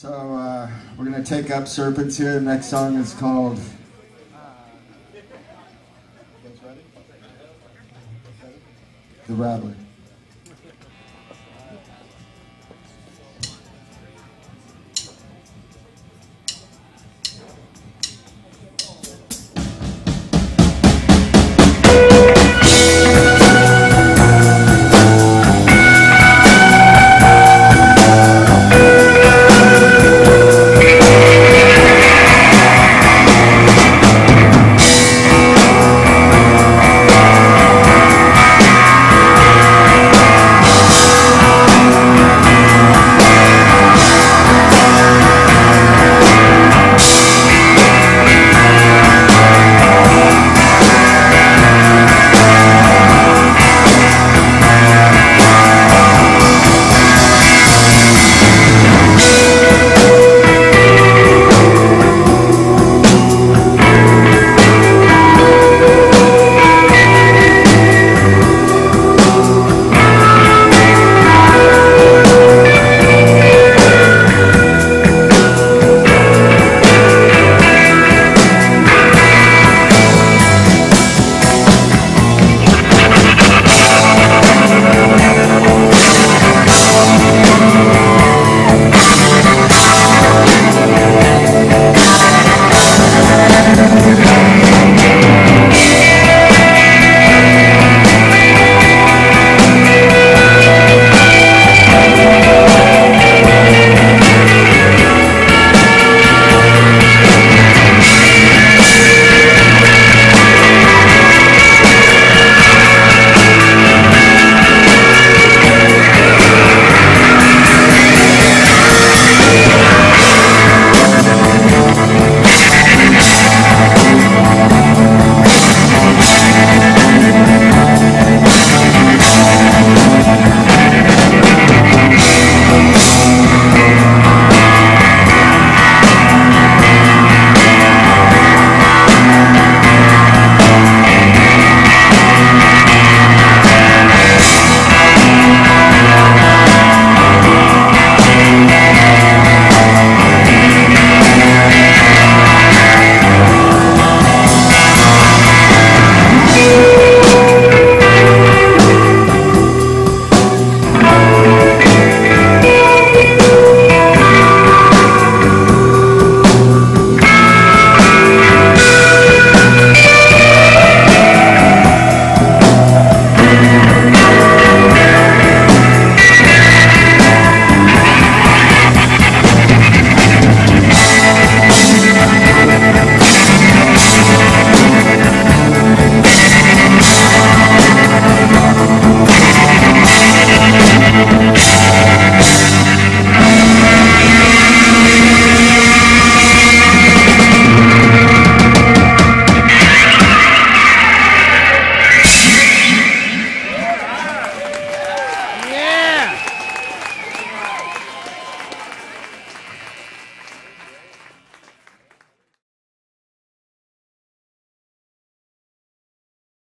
So uh, we're gonna take up Serpents here. The next song is called. The Rattler.